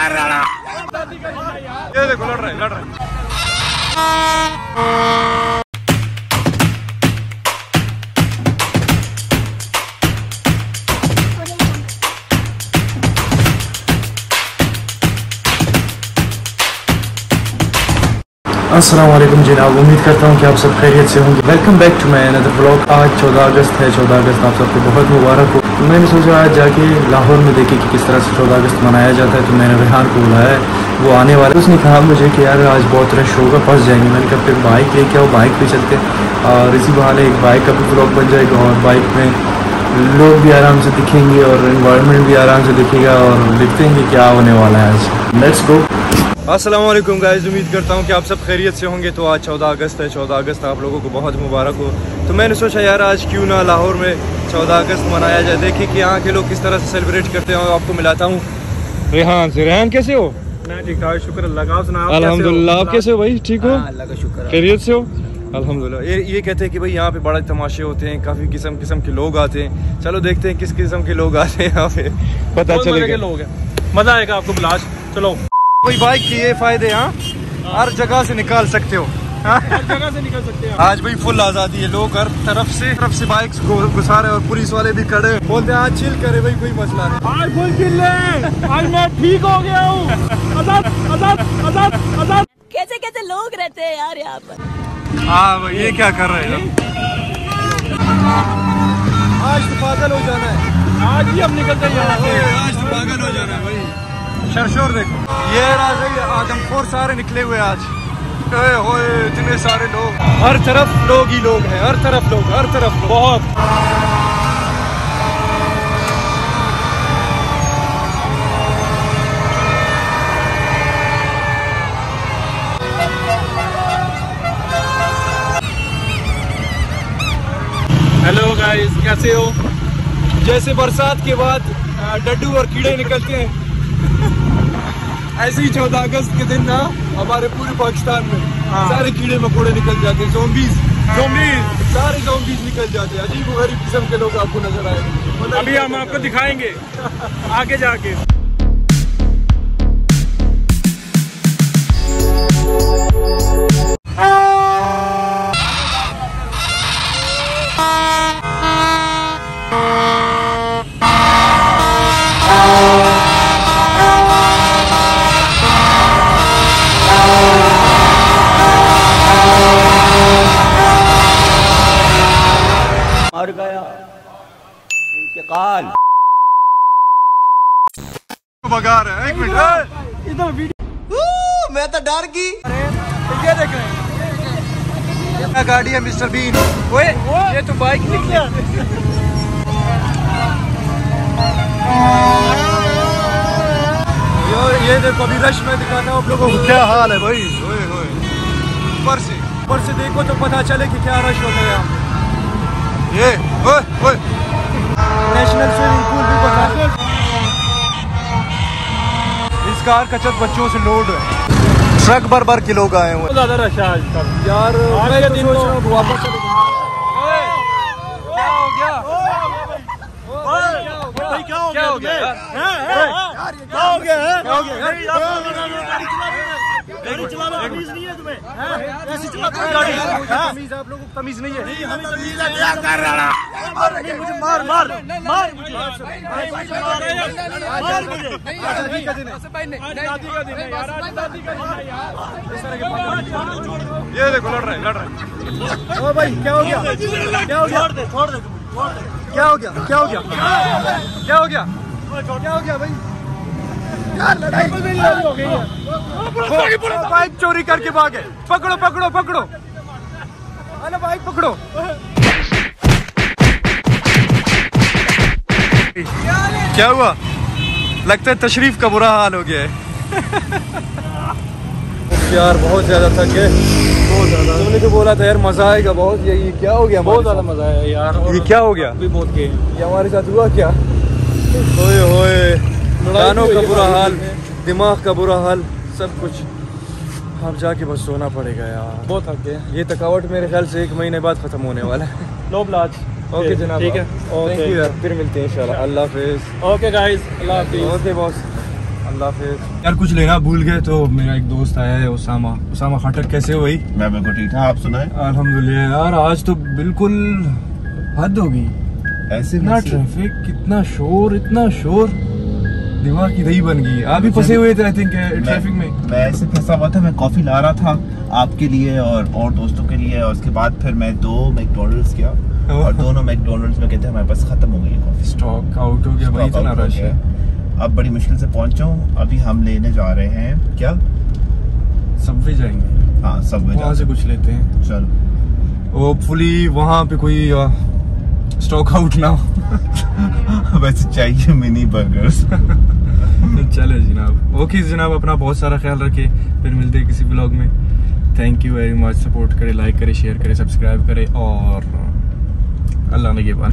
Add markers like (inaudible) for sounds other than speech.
कर रहा ये देखो लड़ रहे लड़ रहे। वालेकुम जनाब। उम्मीद करता हूँ कि आप सब खैरियत से होंगे। Welcome back to my another blog आज 14 अगस्त है। 14 अगस्त आप सबको बहुत मुबारक हो। मैंने सोचा आज जाके लाहौर में देखे कि किस तरह से 14 अगस्त मनाया जाता है। तो मैंने रेहान को बुलाया। है वो आने वाला उसने कहा मुझे कि यार आज बहुत रश होगा, फंस जाएँगे। मैंने कहा, फिर बाइक लेके आओ। बाइक पे चलते और इसी बहाने एक बाइक का भी ब्लॉग बन जाएगा और बाइक में लोग भी आराम से दिखेंगे और इन्वायरमेंट भी आराम से दिखेगा और देखते हैं कि क्या होने वाला है आज। लेट्स गो अस्सलाम वालेकुम गाइस उम्मीद करता हूँ कि आप सब खैरियत से होंगे। तो आज 14 अगस्त है 14 अगस्त आप लोगों को बहुत मुबारक हो। तो मैंने सोचा यार आज क्यों ना लाहौर में 14 अगस्त मनाया जाए। देखिए कि यहाँ के लोग किस तरह से सेलिब्रेट करते हैं और आपको मिलाता हूँ। रेहान से। रेहान कैसे हो? मैं ठीक ठाक शुक्र अल्लाह का आप अल्हम्दुलिल्लाह आप कैसे हो भाई? ठीक हो? अल्लाह का शुक्र खैरियत से हो? अल्हम्दुलिल्लाह। ये ये कहते हैं कि भाई यहाँ पे बड़ा तमाशे होते हैं काफ़ी किस्म किस्म के लोग आते हैं। चलो देखते हैं किस किस्म के लोग आते हैं यहाँ पे। पता चलेगा। लोग हैं? मज़ा आएगा आपको बिलाश चलो। कोई बाइक के ये फ़ायदे यहाँ हर जगह से निकाल सकते हो। हाँ? जगह से निकल सकते हैं आज भाई फुल आज़ादी है लोग हर तरफ़ से तरफ़ से बाइक घुसा रहे और पुलिस वाले भी खड़े बोलते हैं आज चिल करे भाई कोई मसला नहीं। आज फुल चिल्ले आज मैं ठीक हो गया हूँ। कैसे कैसे लोग रहते हैं यार यहाँ पर? हाँ भाई ये क्या कर रहे हैं? आज तो पागल हो जाना है। आज ही हम निकलते हैं यहाँ से। आज तो पागल हो जाना है भाई। शरशोर देखो। ये आज आदमखोर सारे निकले हुए आज। होए इतने सारे लोग। हर तरफ़ लोग ही लोग हैं हर तरफ़ लोग हर तरफ़ लोग। बहुत। हेलो गाइस कैसे हो? जैसे बरसात के बाद डड्डू और कीड़े निकलते हैं। ऐसे ही चौदह अगस्त के दिन ना हमारे पूरे पाकिस्तान में सारे कीड़े मकोड़े निकल जाते हैं जोम्बीज जोम्बीज सारे जोम्बीज निकल जाते हैं। अजीब गरीब किस्म के लोग आपको नज़र आएँगे अभी हम आपको दिखाएँगे। (laughs) आगे जाके। मर भगा रहे हैं एक मिनट। इधर मैं तो डर गई ये देख रहे हैं। क्या गाड़ी है मिस्टर बीन। ओए ये तो बाइक निकली। यार ये देखो अभी रश में दिखाता हूँ आप लोगों को। क्या हाल है भाई? ओए ओए। ऊपर से ऊपर से देखो तो पता चले कि क्या रश होता है यहाँ ये ओए। कार कचत बच्चों से लोड है ट्रक भर भर के लोग आए हुए बहुत ज़्यादा रश है आज कल यार आज के तो दिन सोच तो- रहा हूँ वापस चले क्या हो गया हो हो हो है हो? गाड़ी तमीज नहीं है तुम्हें ऐसे चलाते गाड़ी गाड़ी तमीज आप लोगों को तमीज नहीं है क्या कर रहा नहीं मुझे मार मार मार मुझे नहीं, मुझे मार मार मुझे आज़ादी का दिन है आज दादी का दिन है यार आज दादी का दिन है यार ये देखो लड़ रहे हैं लड़ रहे हैं ओ भाई क्या हो गया क्या हो गया छोड़ दे छोड़ दे तुम छोड़ दे क्या हो गया क्या हो गया क्या हो गया क्या हो गया भाई यार लड़ाई हो। गई वो बाइक चोरी करके भागे पकड़ो पकड़ो पकड़ो। अरे बाइक पकड़ो। क्या हुआ? लगता है तशरीफ़ का बुरा हाल हो गया है। यार बहुत ज़्यादा थक गए बहुत ज़्यादा। तुमने तो बोला था यार मज़ा आएगा बहुत। ये ये क्या हो गया बहुत ज़्यादा मज़ा आया यार। ये क्या हो गया? भी बहुत गए ये हमारे साथ हुआ क्या? ओए होए कानों का बुरा हाल दिमाग का बुरा हाल सब कुछ। अब जाके बस सोना पड़ेगा यार। बहुत थक गए। ये थकावट मेरे ख्याल से एक महीने बाद खत्म होने वाला है। लो ब्लाज ओके जनाब। ठीक है। थैंक यू यार। फिर मिलते हैं इंशाल्लाह। अल्लाह हाफिज। ओके गाइस अल्लाह हाफिज। ओके बॉस अल्लाह हाफिज। यार कुछ लेना भूल गए तो मेरा एक दोस्त आया है उसामा। उसामा खटक कैसे हो भाई? मैं बिल्कुल ठीक था आप सुनाए? अल्हम्दुलिल्लाह। यार आज तो बिल्कुल हद हो गई। ऐसे इतना ट्रैफ़िक कितना शोर इतना शोर। दिमाग की दही बन गई आप भी फंसे हुए थे आई थिंक ट्रैफ़िक में। मैं ऐसे फंसा हुआ था मैं कॉफ़ी ला रहा था आपके लिए और और दोस्तों के लिए और उसके बाद फिर मैं दो मैकडोनल्ड्स गया और दोनों मैकडोनल्ड्स में कहते हैं हमारे पास खत्म हो गई है कॉफ़ी स्टॉक आउट हो गया भाई इतना रश है अब बड़ी मुश्किल से पहुँचा हूँ अभी हम लेने जा रहे हैं क्या? सबवे जाएँगे। हाँ सब वहाँ से कुछ लेते हैं। चलो। होपफुली वहाँ पे कोई स्टॉक आउट ना वैसे चाहिए मिनी बर्गर्स चले जनाब। ओके जनाब, अपना बहुत सारा ख्याल रखे फिर मिलते हैं किसी ब्लॉग में। Thank you very much support करें लाइक करें शेयर करें सब्सक्राइब करें और अल्लाह ने के बाद